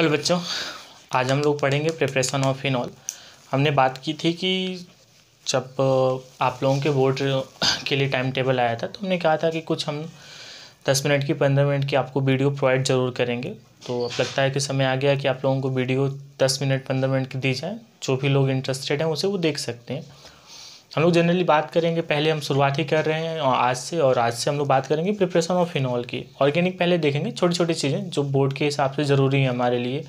Hello बच्चों, आज हम लोग पढ़ेंगे प्रिपरेशन ऑफ़ फिनॉल हमने बात की थी कि जब आप लोगों के बोर्ड के लिए टाइम टेबल आया था तो हमने कहा था कि कुछ हम दस मिनट की, पंद्रह मिनट की आपको वीडियो प्रोवाइड ज़रूर करेंगे। तो अब लगता है कि समय आ गया कि आप लोगों को वीडियो दस मिनट, पंद्रह मिनट की दी जाए। जो भी लोग इंटरेस्टेड हैं, उसे वो देख सकते हैं। हम लोग जनरली बात करेंगे, पहले हम शुरुआत ही कर रहे हैं, और आज से, और आज से हम लोग बात करेंगे प्रिपरेशन ऑफ़ फिनॉल की। ऑर्गेनिक पहले देखेंगे छोटी छोटी चीज़ें जो बोर्ड के हिसाब से ज़रूरी है हमारे लिए,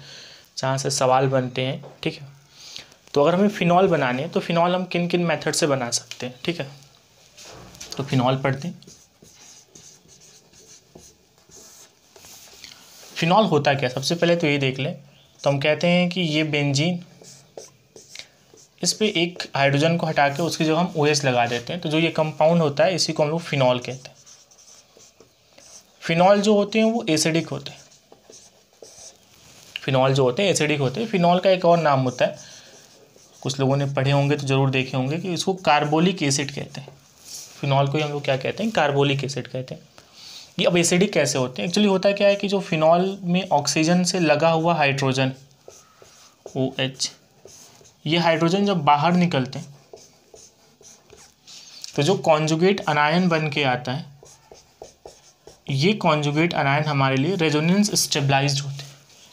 जहाँ से सवाल बनते हैं, ठीक है? तो अगर हमें फिनॉल बनाने हैं तो फिनॉल हम किन किन मेथड से बना सकते हैं, ठीक है? तो फिनॉल पढ़ते हैं। फिनॉल होता क्या? सबसे पहले तो ये देख लें। तो हम कहते हैं कि ये बेंजीन इस पर एक हाइड्रोजन को हटा के उसकी जगह हम ओ OH लगा देते हैं। तो जो ये कंपाउंड होता है, इसी को हम लोग फिनॉल कहते हैं। फिनॉल जो होते हैं, वो एसिडिक होते हैं। फिनॉल जो होते हैं एसिडिक होते हैं। फिनॉल का एक और नाम होता है। कुछ लोगों ने पढ़े होंगे तो ज़रूर देखे होंगे कि इसको कार्बोलिक एसिड कहते हैं। फिनॉल को ही हम लोग क्या कहते हैं? कार्बोलिक एसिड कहते हैं। ये अब एसिडिक कैसे होते हैं? एक्चुअली होता क्या है कि जो फिनॉल में ऑक्सीजन से लगा हुआ हाइड्रोजन ओ एच ये हाइड्रोजन जब बाहर निकलते हैं तो जो कॉन्जुगेट अनायन बन के आता है, ये कॉन्जुगेट अनायन हमारे लिए रेजोनेंस स्टेबलाइज होते हैं।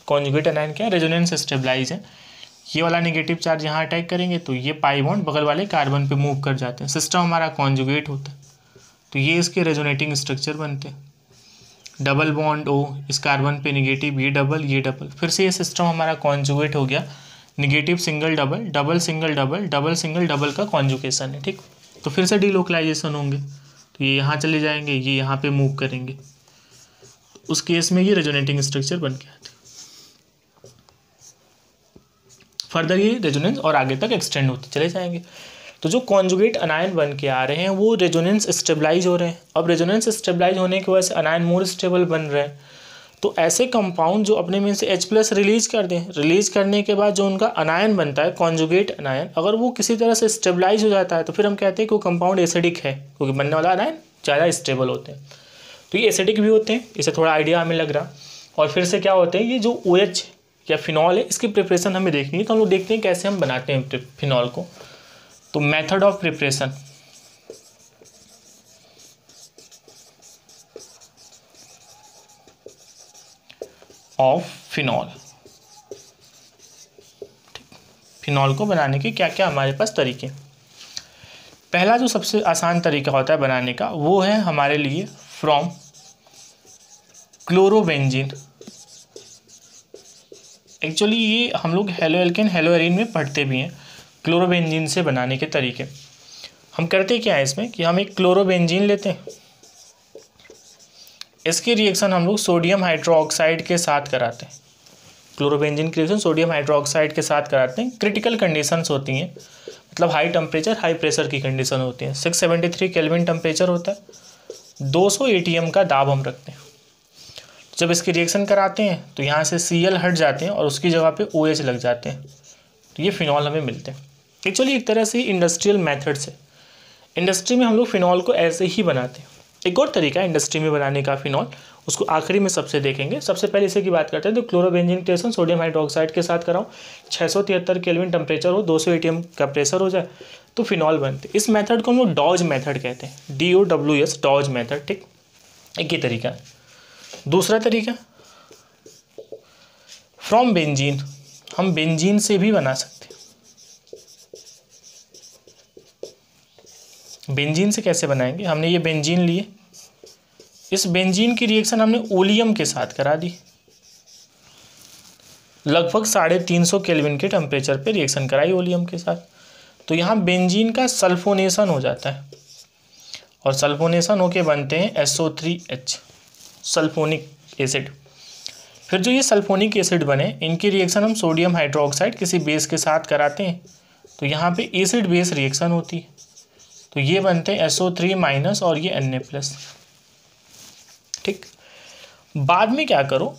कॉन्जुगेट अनायन क्या है? रेजोनेंस स्टेबलाइज है। ये वाला नेगेटिव चार्ज यहाँ अटैक करेंगे तो ये पाई बॉन्ड बगल वाले कार्बन पे मूव कर जाते हैं। सिस्टम हमारा कॉन्जुगेट होता है। तो ये इसके रेजोनेटिंग स्ट्रक्चर बनते हैं। डबल बॉन्ड ओ इस कार्बन पे निगेटिव ये डबल ये डबल फिर से ये सिस्टम हमारा कॉन्जुगेट हो गया। Negative single double double single double double single double का कॉन्जुकेशन है, ठीक? तो फिर से डिलोकलाइजेशन होंगे। तो ये यहाँ चले जाएँगे, ये यहाँ पे मूव करेंगे। उस केस में ये रेजोनेटिंग स्ट्रक्चर बन आते फर्दर ये रेजोनेंस और आगे तक एक्सटेंड होते चले जाएँगे। तो जो कॉन्जुगेट अनायन बन के आ रहे हैं, वो रेजोनेंस स्टेबलाइज हो रहे हैं। अब रेजोनेंस स्टेबलाइज होने की वजह से अनायन मोर स्टेबल बन रहे हैं। तो ऐसे कंपाउंड जो अपने में से एच प्लस रिलीज़ कर दें रिलीज़ करने के बाद जो उनका अनायन बनता है कॉन्जुगेट अनायन अगर वो किसी तरह से स्टेबलाइज हो जाता है तो फिर हम कहते हैं कि वो कंपाउंड एसिडिक है, क्योंकि बनने वाला अनायन ज़्यादा स्टेबल होते हैं। तो ये एसिडिक भी होते हैं, इसे थोड़ा आइडिया हमें लग रहा। और फिर से क्या होते हैं, ये जो ओ OH या फिनॉल है, इसकी प्रिपरेशन हमें देखनी है तो हम लोग देखते हैं कैसे हम बनाते हैं फिनॉल को। तो method of preparation of phenol phenol को बनाने के क्या क्या हमारे पास तरीके पहला जो सबसे आसान तरीका होता है बनाने का, वो है हमारे लिए फ्रॉम क्लोरोबेंजिन एक्चुअली ये हम लोग हेलो एल्केन हेलो एरिन में पढ़ते भी हैं क्लोरोबेंजिन से बनाने के तरीके। हम करते क्या है इसमें कि हम एक क्लोरोबेंजिन लेते हैं। इसकी रिएक्शन हम लोग सोडियम हाइड्रोक्साइड के साथ कराते हैं। क्लोरोबेंजिन की रिएक्शन सोडियम हाइड्रोक्साइड के साथ कराते हैं। क्रिटिकल कंडीशंस होती हैं। मतलब हाई टेम्परेचर हाई प्रेशर की कंडीशन होती है। Six seventy three kelvin temperature होता है। दो सौ का दाब हम रखते हैं। जब इसकी रिएक्शन कराते हैं तो यहाँ से सी हट जाते हैं और उसकी जगह पे ओ OH लग जाते हैं। तो ये फिनॉल हमें मिलते हैं। एक्चुअली एक तरह से इंडस्ट्रियल मेथड से। इंडस्ट्री में हम लोग फिनॉल को ऐसे ही बनाते हैं। एक और तरीका है इंडस्ट्री में बनाने का फिनॉल उसको आखिरी में सबसे देखेंगे। सबसे पहले इसे की बात करते हैं। तो क्लोरोबेंजिन टेशन सोडियम हाइड्रोक्साइड के साथ कराऊँ छः सौ तिहत्तर केल्विन टेम्परेचर हो, दो सौ का प्रेशर हो जाए तो फिनॉल बनते इस मेथड को हम लोग डॉज मेथड कहते हैं। D O W S Dow's method ठीक? एक ही तरीका। है दूसरा तरीका फ्रॉम बेंजीन हम बेंजीन से भी बना सकते बेंजीन से कैसे बनाएँगे? हमने ये बेंजीन लिए। इस बेंजीन की रिएक्शन हमने ओलियम के साथ करा दी। लगभग साढ़े तीन सौ केल्विन के टेम्परेचर पे रिएक्शन कराई ओलियम के साथ। तो यहाँ बेंजीन का सल्फोनेशन हो जाता है। और सल्फोनेशन होके बनते हैं एच सल्फोनिक एसिड। फिर जो ये सल्फोनिक एसिड बने, इनकी रिएक्शन हम सोडियम हाइड्रोक्साइड किसी बेस के साथ कराते हैं। तो यहाँ पे एसिड बेस रिएक्शन होती है। तो ये बनते हैं एसओ थ्री माइनस और ये एन ए प्लस ठीक? बाद में क्या करो?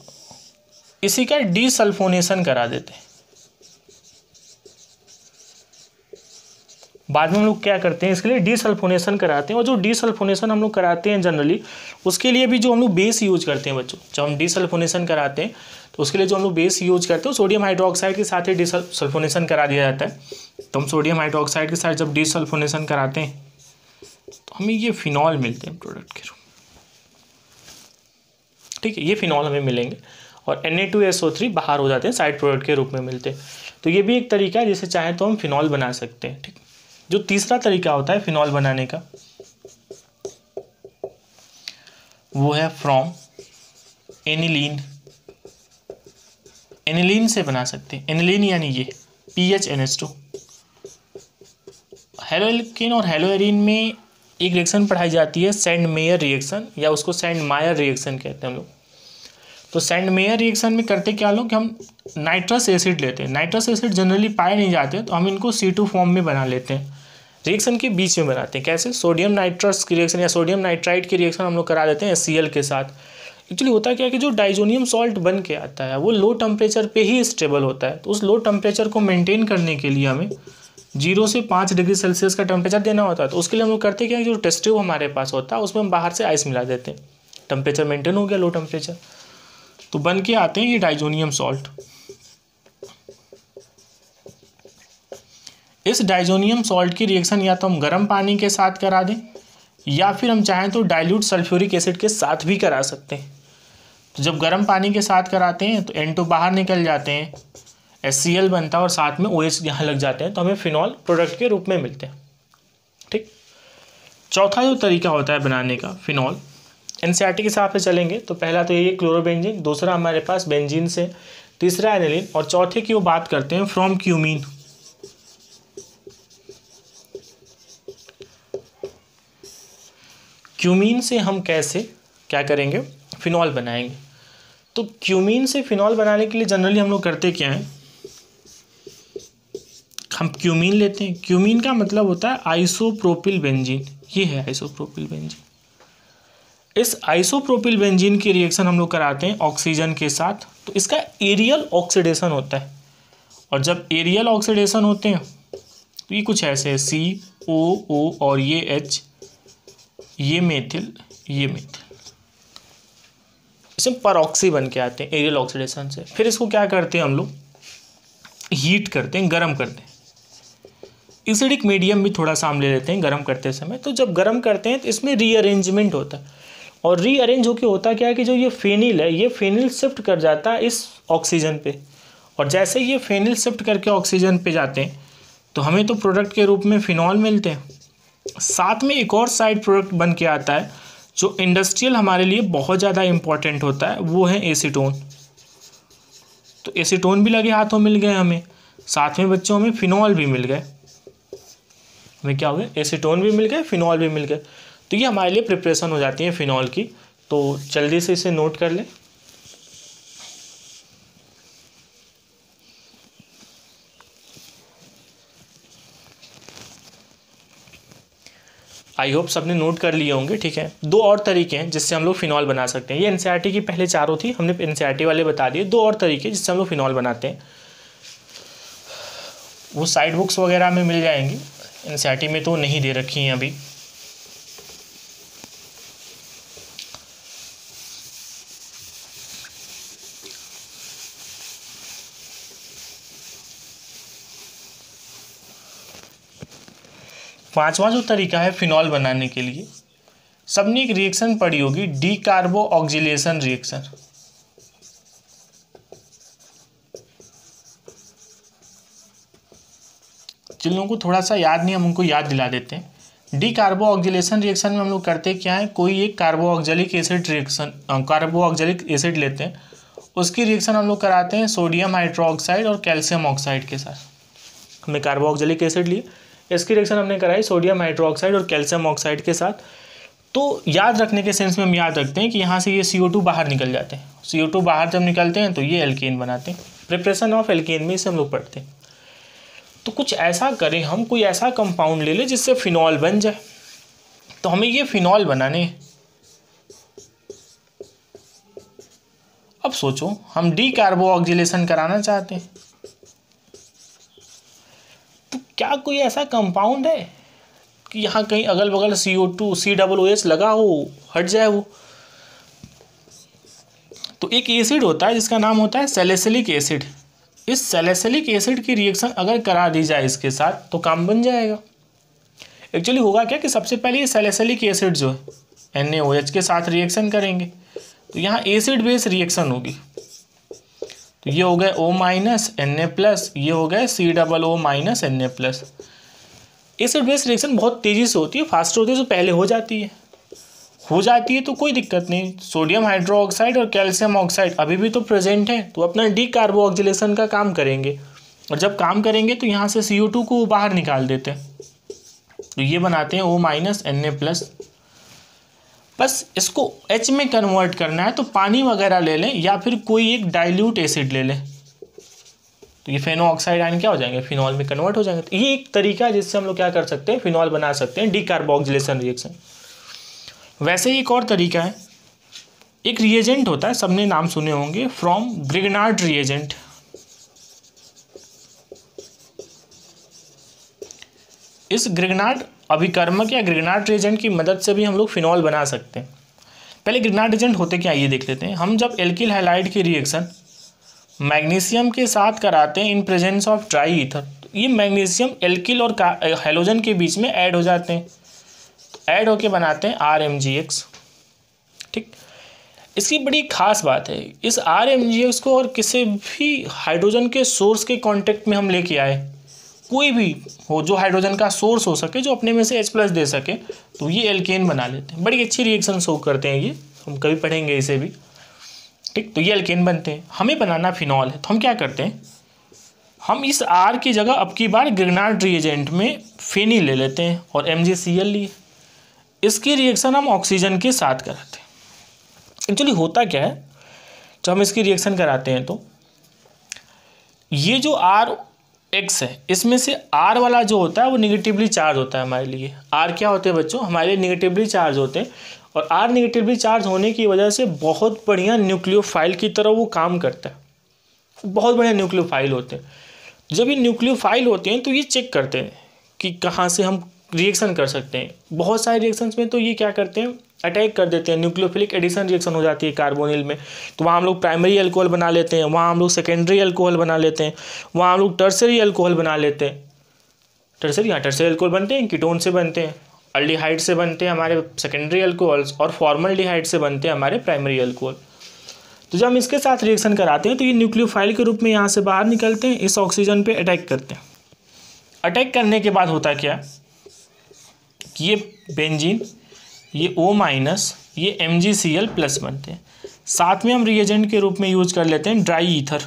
इसी का डीसल्फोनेशन करा देते बाद में हम लोग क्या करते हैं? इसके लिए डीसल्फोनेशन कराते हैं और जो डीसल्फोनेशन हम लोग कराते हैं जनरली उसके लिए भी जो हम लोग बेस यूज़ करते हैं बच्चों, जब हम डीसल्फोनेशन कराते हैं तो उसके लिए जो हम लोग बेस यूज़ करते हैं सोडियम हाइड्रोक्साइड के साथ ही डीसल्फोनेशन करा दिया जाता है। तो हम सोडियम हाइड्रोक्साइड के साथ जब डिसल्फोनेशन कराते हैं तो हमें ये फिनॉल मिलते हैं प्रोडक्ट के रूप ठीक है, ये फिनॉल हमें मिलेंगे और Na2SO3 बाहर हो जाते हैं साइड प्रोडक्ट के रूप में मिलते हैं। तो ये भी एक तरीका है, जिसे चाहे तो हम फिनॉल बना सकते हैं, ठीक। जो तीसरा तरीका होता है फिनॉल बनाने का, वो है फ्रॉम एनिलीन एनिलीन से बना सकते हैं। एनिलीन यानी ये P H N S two haloalkane और हेलो एरिन में एक रिएक्शन पढ़ाई जाती है सेंड मेयर रिएक्शन या उसको सेंड मायर रिएक्शन कहते हैं हम लोग। तो सेंड मेयर रिएक्शन में करते क्या लोग कि हम नाइट्रस एसिड लेते हैं। नाइट्रस एसिड जनरली पाए नहीं जाते तो हम इनको सी टू फॉर्म में बना लेते हैं। रिएक्शन के बीच में बनाते हैं। कैसे? सोडियम नाइट्रस की रिएक्शन या सोडियम नाइट्राइड की रिएक्शन हम लोग करा देते हैं एस के साथ। एक्चुअली होता क्या है कि जो डाइजोनियम सॉल्ट बन के आता है, वो लो टेम्परेचर पे ही स्टेबल होता है। तो उस लो टेम्परेचर को मेंटेन करने के लिए हमें ज़ीरो से पाँच डिग्री सेल्सियस का टेम्परेचर देना होता है तो उसके लिए हम लोग करते क्या जो टेस्ट ट्यूब हमारे पास होता है, उसमें हम बाहर से आइस मिला देते हैं। टेम्परेचर मेंटेन हो गया लो टेम्परेचर तो बन के आते हैं ये डाइजोनियम सॉल्ट इस डाइजोनियम सॉल्ट की रिएक्शन या तो हम गर्म पानी के साथ करा दें, या फिर हम चाहें तो डाइल्यूट सल्फ्यूरिक एसिड के साथ भी करा सकते हैं। तो जब गर्म पानी के साथ कराते हैं तो एन बाहर निकल जाते हैं। एस बनता है और साथ में ओ एच यहाँ लग जाते हैं तो हमें फिनॉल प्रोडक्ट के रूप में मिलते हैं, ठीक? चौथा जो तरीका होता है बनाने का फिनॉल एनसीआरटी के हिसाब से चलेंगे तो पहला तो ये क्लोरोबेंजिन दूसरा हमारे पास बेंजीन से, तीसरा एनिलिन और चौथे की वो बात करते हैं फ्रॉम क्यूमीन क्यूमीन से हम कैसे, क्या करेंगे? फिनॉल बनाएँगे। तो क्यूमीन से फिनॉल बनाने के लिए जनरली हम लोग करते क्या हैं? हम क्यूमीन लेते हैं। क्यूमीन का मतलब होता है आइसोप्रोपिल बेंजीन। ये है आइसोप्रोपिल बेंजीन। इस आइसोप्रोपिल बेंजीन की रिएक्शन हम लोग कराते हैं ऑक्सीजन के साथ। तो इसका एरियल ऑक्सीडेशन होता है। और जब एरियल ऑक्सीडेशन होते हैं तो ये कुछ ऐसे है। सी ओ ओ और ये एच ये मेथिल ये मेथिल इसमें परऑक्सी बन के आते हैं एरियल ऑक्सीडेशन से। फिर इसको क्या करते हैं हम लोग? हीट करते हैं, गर्म करते हैं। एसिडिक मीडियम भी थोड़ा सा हम ले लेते हैं गर्म करते समय। तो जब गर्म करते हैं तो इसमें रीअरेंजमेंट होता है। और रीअरेंज होकर होता क्या है कि जो ये फेनिल है, ये फेनिल शिफ्ट कर जाता है इस ऑक्सीजन पे। और जैसे ये फेनिल शिफ्ट करके ऑक्सीजन पे जाते हैं तो हमें तो प्रोडक्ट के रूप में फिनॉल मिलते हैं। साथ में एक और साइड प्रोडक्ट बन के आता है, जो इंडस्ट्रियल हमारे लिए बहुत ज़्यादा इंपॉर्टेंट होता है, वो है एसीटोन तो एसीटोन भी लगे हाथों मिल गए हमें। साथ में बच्चों में फिनॉल भी मिल गए। हमें क्या हो गया एसीटोन भी मिल गए, फिनॉल भी मिल गए। तो ये हमारे लिए प्रिपरेशन हो जाती है फिनॉल की। तो जल्दी से इसे नोट कर लें। आई होप सबने नोट कर लिए होंगे, ठीक है? दो और तरीके हैं जिससे हम लोग फिनॉल बना सकते हैं। ये एनसीआरटी की पहले चारों थी, हमने एनसीआरटी वाले बता दिए। दो और तरीके जिससे हम लोग फिनॉल बनाते हैं। वो साइड बुक्स वगैरह में मिल जाएँगी। एन में तो नहीं दे रखी हैं अभी। पांचवा जो तरीका है फिनॉल बनाने के लिए, सबने एक रिएक्शन पढ़ी होगी डी कार्बो ऑक्जिलेशन रिएक्शन जिन लोगों को थोड़ा सा याद नहीं, हम उनको याद दिला देते हैं। डी कार्बो ऑक्जिलेशन रिएक्शन में हम लोग करते क्या है? कोई एक carboxylic acid reaction carboxylic acid लेते हैं। उसकी रिएक्शन हम लोग कराते हैं सोडियम हाइड्रोक्साइड और कैल्शियम ऑक्साइड के साथ। हमने कार्बो ऑक्जेलिक एसिड लिए इसकी रिएक्शन हमने कराई सोडियम हाइड्रोक्साइड और कैल्शियम ऑक्साइड के साथ। तो याद रखने के सेंस में हम याद रखते हैं कि यहाँ से ये सी बाहर निकल जाते हैं। सी बाहर जब निकलते हैं तो ये एल्केन बनाते हैं। प्रिपरेशन ऑफ़ एल्केन में इसे हम लोग पढ़ते हैं। तो कुछ ऐसा करें, हम कोई ऐसा कंपाउंड ले लें जिससे फिनॉल बन जाए। तो हमें ये फिनॉल बनाने अब सोचो, हम डी कार्बो ऑक्जिलेशन कराना चाहते हैं। तो क्या कोई ऐसा कंपाउंड है कि यहाँ कहीं अगल बगल C O two C double O H लगा हो, हट जाए वो? तो एक एसिड होता है जिसका नाम होता है सेलेसिलिक एसिड इस सेलेसिलिक एसिड की रिएक्शन अगर करा दी जाए इसके साथ तो काम बन जाएगा। एक्चुअली होगा क्या कि सबसे पहले ये सेलेसिलिक एसिड जो है एन के साथ रिएक्शन करेंगे। तो यहाँ एसिड बेस रिएक्शन होगी। तो ये हो गए O minus N A plus ये हो गए C double O minus N A plus acid base reaction बहुत तेज़ी से होती है फास्ट होती है तो पहले हो जाती है। हो जाती है तो कोई दिक्कत नहीं। सोडियम हाइड्रोक्साइड और कैल्शियम ऑक्साइड अभी भी तो प्रेजेंट है तो अपना डी कार्बोक्सिलेशन का काम करेंगे। और जब काम करेंगे तो यहाँ से सी को बाहर निकाल देते हैं। तो ये बनाते हैं O minus N A plus बस इसको एच में कन्वर्ट करना है तो पानी वगैरह ले लें या फिर कोई एक डाइल्यूट एसिड ले लें। तो ये फेनो ऑक्साइड आयन क्या हो जाएँगे? फिनॉल में कन्वर्ट हो जाएँगे। तो ये एक तरीका है जिससे हम लोग क्या कर सकते हैं? फिनॉल बना सकते हैं डीकार्बोक्सिलेशन रिएक्शन वैसे ही एक और तरीका है। एक रिएजेंट होता है, सबने नाम सुने होंगे फ्रॉम ग्रिगनार्ड रिएजेंट इस ग्रिगनार्ड अभिकर्मक या ग्रिगनार्ड रिएजेंट की मदद से भी हम लोग फिनॉल बना सकते हैं। पहले ग्रिगनार्ड रिएजेंट होते क्या ये देख लेते हैं। हम जब एल्किल हाइलाइड की रिएक्शन मैग्नीशियम के साथ कराते हैं in presence of dry ether ये मैग्नीशियम एल्किल और हेलोजन के बीच में ऐड हो जाते हैं। ऐड होके बनाते हैं आर एम जी एक्स ठीक? इसकी बड़ी खास बात है, इस आर एम जी एक्स को और किसी भी हाइड्रोजन के सोर्स के कांटेक्ट में हम लेके आए, कोई भी हो, जो हाइड्रोजन का सोर्स हो सके, जो अपने में से एच प्लस दे सके तो ये एल्केन बना लेते हैं। बड़ी अच्छी रिएक्शन शो करते हैं ये, हम कभी पढ़ेंगे इसे भी। ठीक? तो ये एल्केन बनते हैं। हमें बनाना फिनॉल है तो हम क्या करते हैं? हम इस आर की जगह अब की बार ग्रेनाड रिएजेंट में फेनी ले लेते हैं और एम जी सी एल लिए इसकी रिएक्शन हम ऑक्सीजन के साथ कराते हैं। एक्चुअली होता क्या है? जब हम इसकी रिएक्शन कराते हैं तो ये जो आर एक्स है, इसमें से आर वाला जो होता है, वो निगेटिवली चार्ज होता है हमारे लिए। आर क्या होते हैं बच्चों? हमारे लिए निगेटिवली चार्ज होते हैं। और आर निगेटिवली चार्ज होने की वजह से बहुत बढ़िया न्यूक्लियोफाइल की तरह वो काम करता है। बहुत बढ़िया न्यूक्लियोफाइल होते हैं। जब ये न्यूक्लियोफाइल होते हैं तो ये चेक करते हैं कि कहाँ से हम रिएक्शन कर सकते हैं। बहुत सारे रिएक्शंस में तो ये क्या करते हैं? अटैक कर देते हैं। न्यूक्लियोफिलिक एडिशन रिएक्शन हो जाती है कार्बोनिल में। तो वहाँ हम लोग प्राइमरी अल्कोहल बना लेते हैं। वहाँ हम लोग सेकेंडरी अल्कोहल बना लेते हैं। वहाँ हम लोग टर्सरी अल्कोहल बना लेते हैं। टर्सरी हाँ टर्सरी अल्कोहल बनते हैं कीटोन से बनते हैं। अल्डिहाइड से बनते हैं हमारे सेकेंडरी अल्कोहल्स और फॉर्मल से बनते हैं हमारे प्राइमरी अल्कोहल तो जब हम इसके साथ रिएक्शन कराते हैं तो ये न्यूक्लियोफाइल के रूप में यहाँ से बाहर निकलते हैं। इस ऑक्सीजन पे अटैक करते हैं। अटैक करने के बाद होता क्या? कि ये बेंजीन ये ओ माइनस ये M G C L plus बनते हैं। साथ में हम रिएजेंट के रूप में यूज़ कर लेते हैं ड्राई ईथर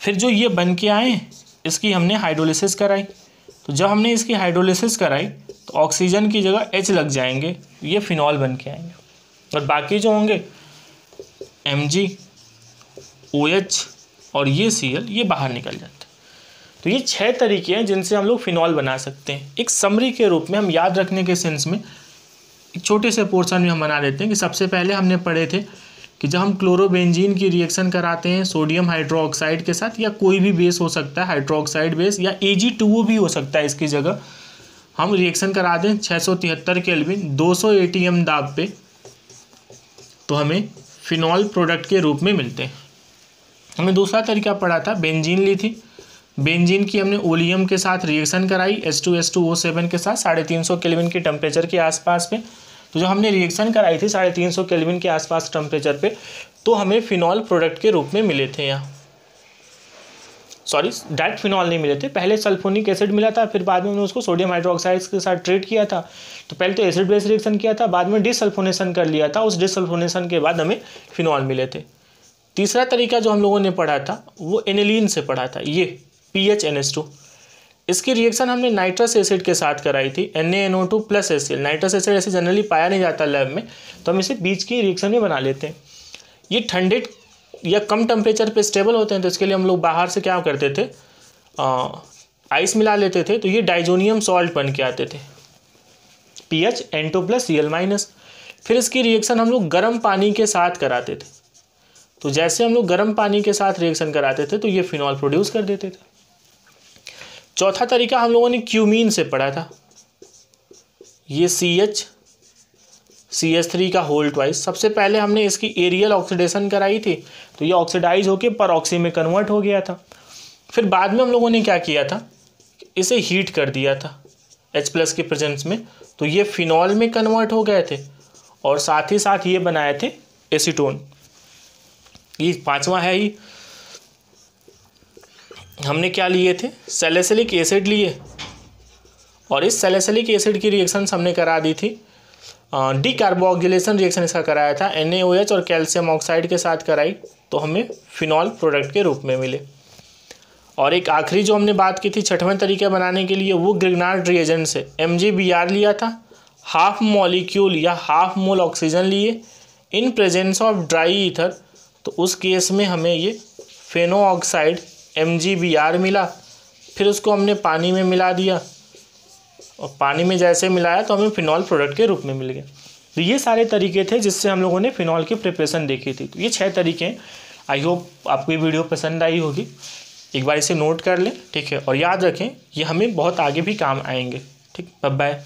फिर जो ये बन के आए, इसकी हमने हाइड्रोलिसिस कराई। तो जब हमने इसकी हाइड्रोलिसिस कराई तो ऑक्सीजन की जगह एच लग जाएँगे, ये फिनॉल बन के आएँगे। और बाकी जो होंगे एम जी ओ एच और ये सी एल ये बाहर निकल जाते तो ये छः तरीके हैं जिनसे हम लोग फिनॉल बना सकते हैं। एक समरी के रूप में हम याद रखने के सेंस में एक छोटे से पोर्शन में हम बना लेते हैं कि सबसे पहले हमने पढ़े थे कि जब हम क्लोरोबेंजीन की रिएक्शन कराते हैं सोडियम हाइड्रोक्साइड के साथ, या कोई भी बेस हो सकता है हाइड्रोक्साइड बेस या ए भी हो सकता है इसकी जगह, हम रिएक्शन करा दें छः सौ तिहत्तर के एलविन दो सौ ए टी एम दाब पे तो हमें फिनॉल प्रोडक्ट के रूप में मिलते हैं। हमने दूसरा तरीका पढ़ा था बेंजीन ली थी। बेंजीन की हमने ओलियम के साथ रिएक्शन कराई S two S two O seven के साथ, साढ़े तीन सौ केल्विन के टेम्परेचर के आसपास में। तो जो हमने रिएक्शन कराई थी साढ़े तीन सौ केल्विन के आसपास टेम्परेचर पे तो हमें फिनॉल प्रोडक्ट के रूप में मिले थे यहाँ। सॉरी डायरेक्ट फिनॉल नहीं मिले थे। पहले सल्फोनिक एसिड मिला था, फिर बाद में उन्होंने उसको सोडियम हाइड्रोक्साइड के साथ ट्रीट किया था। तो पहले तो एसिड बेस रिएक्शन किया था, बाद में डिसल्फोनेशन कर लिया था। उस डिसल्फोनेशन के बाद हमें फिनॉल मिले थे। तीसरा तरीका जो हम लोगों ने पढ़ा था, वो एनिलीन से पढ़ा था। ये P H N S two इसकी रिएक्शन हमने नाइट्रस एसिड के साथ कराई थी N A N O two plus S nitrous acid ऐसे जनरली पाया नहीं जाता लैब में तो हम इसे बीच की रिएक्शन में बना लेते हैं। ये ठंडे या कम टेम्परेचर पे स्टेबल होते हैं तो इसके लिए हम लोग बाहर से क्या करते थे आइस मिला लेते थे तो ये डाइजोनियम सॉल्ट बन के आते थे। P H N two plus C L minus फिर इसकी रिएक्शन हम लोग गर्म पानी के साथ कराते थे। तो जैसे हम लोग गर्म पानी के साथ रिएक्शन कराते थे तो ये फिनॉल प्रोड्यूस कर देते थे। चौथा तरीका हम लोगों ने क्यूमीन से पढ़ा था। ये C H C H three का होल ट्वाइस सबसे पहले हमने इसकी एरियल ऑक्सीडेशन कराई थी तो ये ऑक्सीडाइज होकर परऑक्सी में कन्वर्ट हो गया था। फिर बाद में हम लोगों ने क्या किया था? इसे हीट कर दिया था एच प्लस के प्रेजेंस में। तो ये फिनॉल में कन्वर्ट हो गए थे, और साथ ही साथ ये बनाए थे एसीटोन ये पांचवा है ही। हमने क्या लिए थे? सेलेसिलिक एसिड लिए। और इस सेलेसिलिक एसिड की रिएक्शन हमने करा दी थी। डी कार्बोक्सिलेशन रिएक्शन इसका कराया था। एनएओएच और कैल्शियम ऑक्साइड के साथ कराई तो हमें फिनॉल प्रोडक्ट के रूप में मिले। और एक आखिरी जो हमने बात की थी, छठवें तरीके बनाने के लिए, वो ग्रिगनार्ड रिएजेंट से एम लिया था हाफ़ मॉलिक्यूल या हाफ़ मोल ऑक्सीजन लिए। In presence of dry ether तो उस केस में हमें ये फेनो ऑक्साइड एम मिला, फिर उसको हमने पानी में मिला दिया। और पानी में जैसे मिलाया तो हमें फिनॉल प्रोडक्ट के रूप में मिल गया। तो ये सारे तरीके थे जिससे हम लोगों ने फिनॉल की प्रिपरेशन देखी थी। तो ये छः तरीके हैं। आई होप आपको ये वीडियो पसंद आई होगी। एक बार इसे नोट कर लें, ठीक है? और याद रखें, ये हमें बहुत आगे भी काम आएँगे। ठीक? बाय